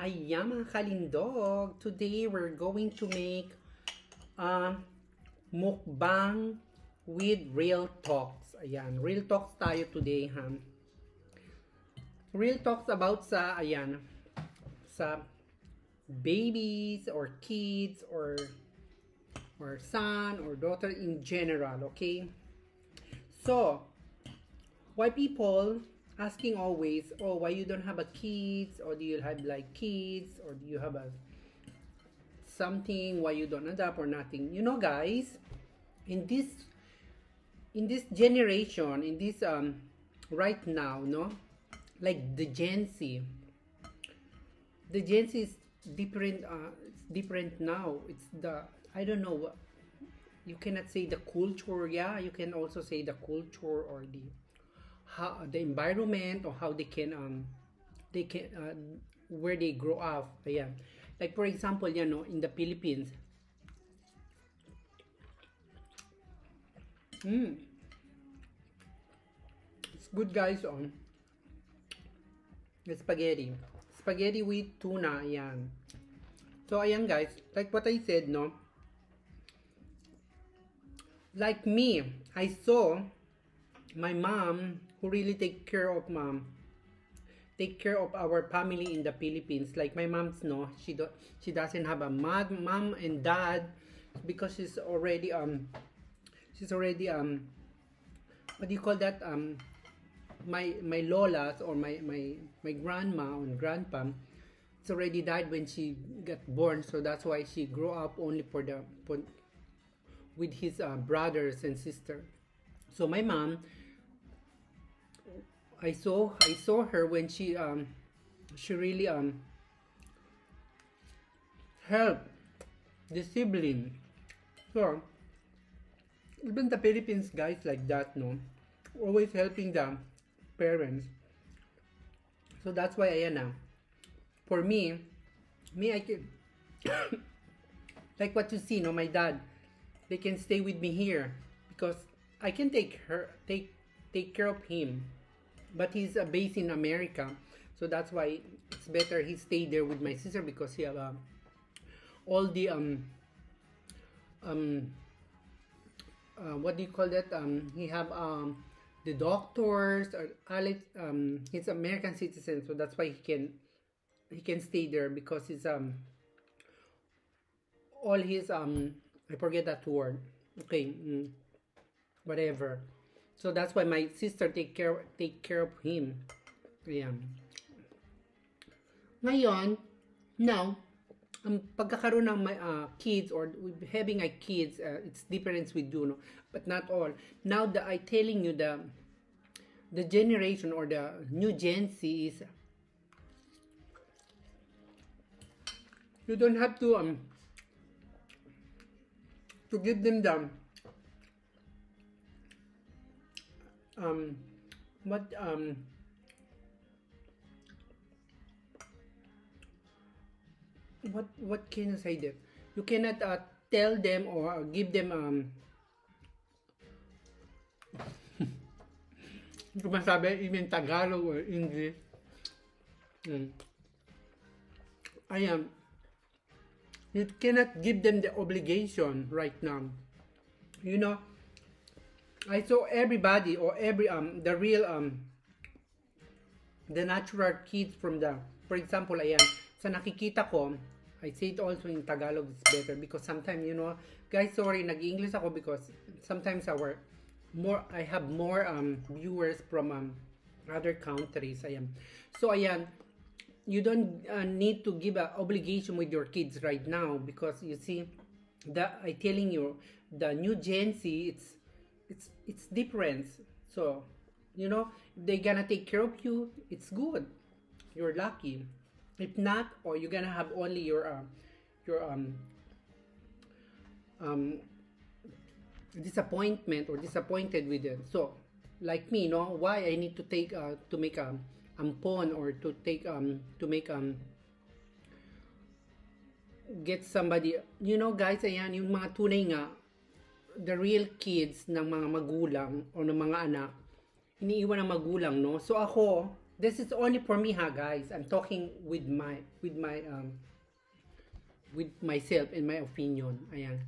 Ayan mga kalindog. Today we're going to make uh, mukbang with real talks. Ayan, real talks tayo today ha. Real talks about sa, ayan, sa babies or kids or or son or daughter in general, okay? So, why people asking always, oh, why you don't have a kids, or do you have like kids, or do you have a something, why you don't adopt or nothing? You know, guys, in this in this generation, in this um right now, no, like the Gen Z, the Gen Z is different. Uh, it's different now. It's the I don't know. You cannot say the culture. Yeah, you can also say the culture or the how the environment or how they can um they can uh, where they grow up yeah. Like for example yan no in the Philippines. Mm. it's good guys on the spaghetti. Spaghetti with tuna ayan so ayan guys. Like what I said no? Like me I saw my mom who really take care of mom take care of our family in the Philippines. Like my mom's no she do, she doesn't have a mom mom and dad because she's already um she's already um what do you call that? Um my my lolas or my my my grandma and grandpa it's already died when she got born. So that's why she grew up only for the for, with his uh, brothers and sister. So my mom I saw I saw her when she um she really um helped the sibling. So even the Philippines guys like that, no, always helping the parents. So that's why ayan na. For me, me I can like what you see, no, my dad, they can stay with me here because I can take her take take care of him but he's uh, based in America so that's why it's better he stayed there with my sister because he have uh, all the um um uh, what do you call that? Um he have um the doctors or Alex um he's American citizen so that's why he can he can stay there because he's um all his um I forget that word. Okay mm, whatever So that's why my sister take care take care of him. Ayan. Ngayon, now, ang pagkakaroon ng uh, kids or having a kids, uh, it's different with you, no? But not all. Now, the, I telling you the the generation or the new Gen Z is you don't have to um to give them the um, what um, what what can I say that you cannot uh, tell them or uh, give them um hindi ko masabi even Tagalog or English. Mm. I am you cannot give them the obligation right now. You know I saw everybody or every um the real um the natural kids from the for example ayan sa nakikita ko I say it also in Tagalog is better because sometimes you know guys sorry nag-English ako because sometimes our more I have more um viewers from um other countries ayan. So ayan you don't uh, need to give a obligation with your kids right now because you see that I telling you the new Gen Z it's it's it's different. So you know they're gonna take care of you. It's good. You're lucky. If not or you're gonna have only your uh, your um um disappointment or disappointed with it. So like me no why i need to take uh, to make a ampon or to take um to make um get somebody you know guys ayan yung mga tunay nga the real kids ng mga magulang o ng mga anak, iniiwan ng magulang, no? So ako, this is only for me ha guys. I'm talking with my with my um with myself and my opinion. Ayan.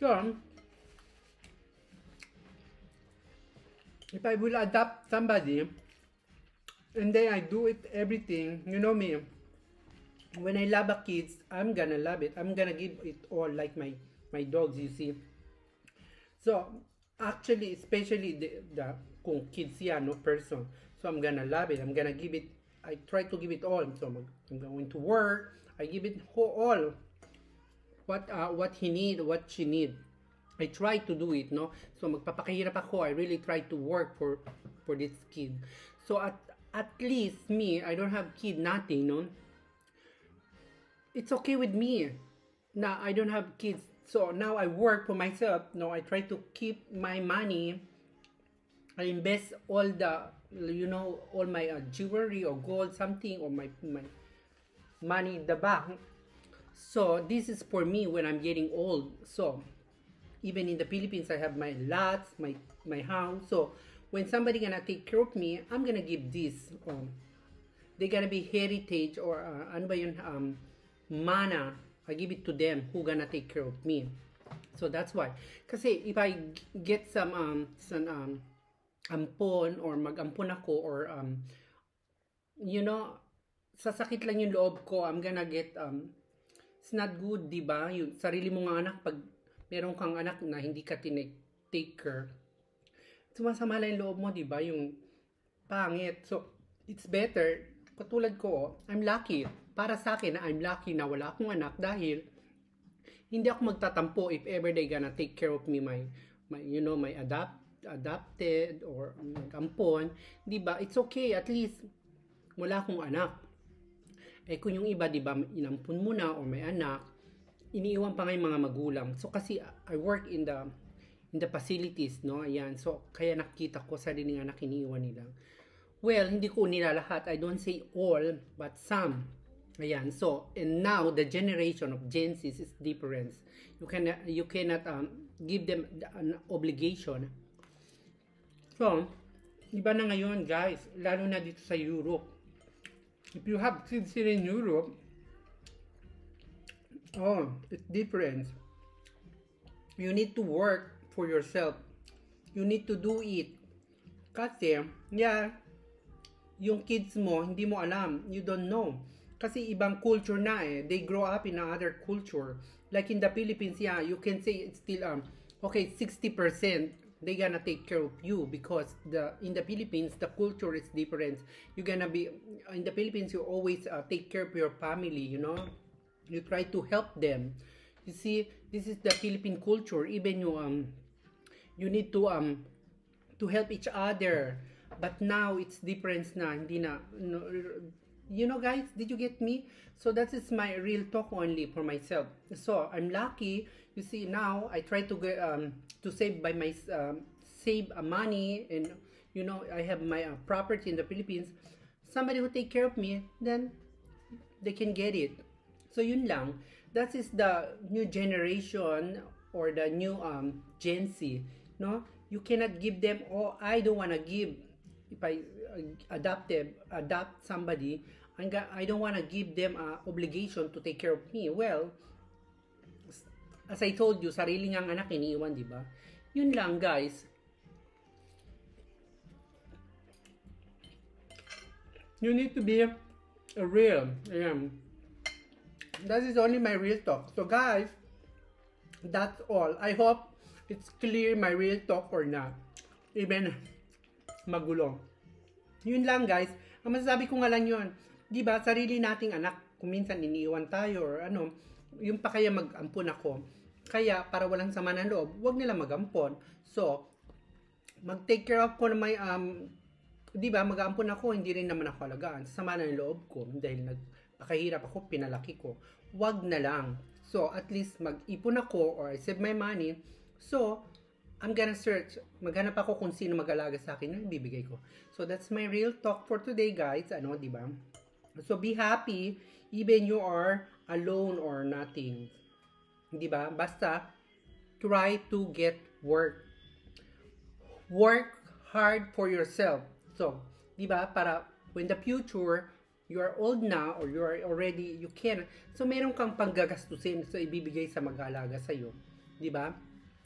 So if i will adopt somebody and then i do it everything you know me when i love a kids i'm gonna love it. I'm gonna give it all like my my dogs you see. So actually especially the, the kung kids yan no person. So i'm gonna love it. I'm gonna give it i try to give it all. So mag, i'm going to work. I give it all. What uh, what he need what she need. I try to do it no? So magpapakahirap ako. I really try to work for for this kid. So at at least me I don't have kid nothing no? It's okay with me now I don't have kids so now I work for myself. No I try to keep my money. I invest all the you know all my uh, jewelry or gold something or my my money in the bank. So this is for me when I'm getting old. So even in the Philippines I have my lots my my house. So when somebody gonna take care of me I'm gonna give this um, they gonna be heritage or uh, ano ba yun? Um, mana I give it to them who gonna take care of me. So that's why. Kasi if I get some um some um ampon or mag-ampon ako or um you know sasakit lang yung loob ko I'm gonna get um it's not good di ba? Yung sarili mong anak pag meron kang anak na hindi ka take care sumasama lang yung loob mo di ba? Yung pangit. So it's better. Katulad ko I'm lucky para sa akin I'm lucky na wala akong anak dahil hindi ako magtatampo if ever they gonna take care of me my my you know my adapt adopted or ampon, 'di ba? It's okay at least wala akong anak. Eh kung yung iba 'di ba, inampun mo na or may anak, iniiwan pa nga yung mga magulang. So kasi I work in the in the facilities, no? Ayan. So kaya nakita ko sa din ng anak iniiwan nila. Well, hindi ko nila lahat. I don't say all, but some. Ayan. So, and now the generation of Gen is different. You can you cannot um, give them an obligation So, iba na ngayon guys, lalo na dito sa Europe. If you have kids here in Europe, oh, it's different. You need to work for yourself. You need to do it. Kasi, yeah, yung kids mo, hindi mo alam. You don't know. Kasi ibang culture na eh. They grow up in another culture. Like in the Philippines, yeah, you can say it's still, um, okay, 60% they gonna take care of you because the in the Philippines the culture is different. You're gonna be in the Philippines you always uh, take care of your family you know? You try to help them. You see this is the Philippine culture. Even you um you need to um to help each other. But now it's different na. Hindi na no, you know guys did you get me? So that is my real talk only for myself. So i'm lucky. You see now i try to get um to save by my um, save uh, money and you know i have my uh, property in the philippines. Somebody who take care of me then they can get it. So yun lang. That is the new generation or the new um gen z no? You cannot give them oh i don't want to give. If i uh, adopt them adopt somebody I don't want to give them a obligation to take care of me. Well, as I told you, sarili niyang anak iniiwan, di ba? Yun lang, guys. You need to be a real. Ayan. That is only my real talk. So, guys, that's all. I hope it's clear my real talk or not. Even magulo. Yun lang, guys. Ang masasabi ko nga lang yun 'di ba, sarili nating anak, kung minsan iniiwan tayo or ano, yung pa kaya mag-ampon ako. Kaya para walang sama ng loob, wag nila mag-ampon. So, mag-take care of ko na may um 'di ba, mag-aampon ako, hindi rin naman ako alagaan. Sama ng loob ko dahil nagpakahirap ako, pinalaki ko. Wag na lang. So, at least mag-ipon ako or I save my money. So, I'm gonna search. Maghanap ako kung sino mag-alaga sa akin na ibibigay ko. So, that's my real talk for today, guys. Ano, di ba? So be happy even you are alone or nothing. Di ba? Basta try to get work. Work hard for yourself. So, di ba, para when the future, you are old na or you are already, you can, so meron kang panggagastusin so ibibigay sa mag-aalaga sa'yo. Di ba?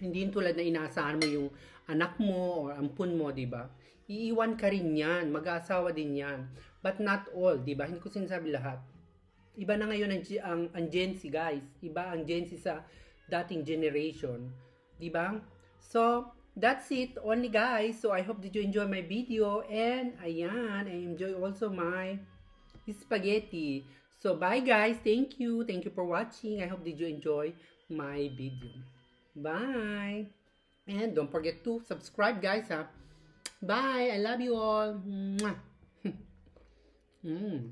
Hindi yung tulad na inaasahan mo yung anak mo or ampun mo, di ba? Iiwan ka rin yan, mag-aasawa din yan. But not all, di ba? Hindi ko sinasabi lahat. Iba na ngayon ang, ang, ang Gen Z, guys. Iba ang Gen Z sa dating generation. Di ba? So, that's it only guys. So, I hope that you enjoy my video. And, ayan, I enjoy also my spaghetti. So, bye guys. Thank you. Thank you for watching. I hope that you enjoy my video. Bye. And don't forget to subscribe guys ha. Bye. I love you all. Mwah. mm.